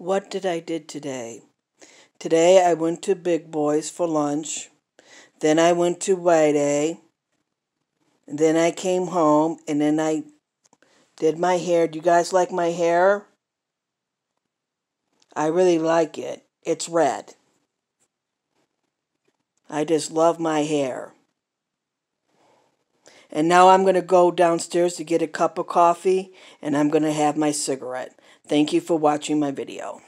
What did I did today? Today I went to Big Boys for lunch. Then I went to Rite Aid. Then I came home and then I did my hair. Do you guys like my hair? I really like it. It's red. I just love my hair. And now I'm going to go downstairs to get a cup of coffee and I'm going to have my cigarette. Thank you for watching my video.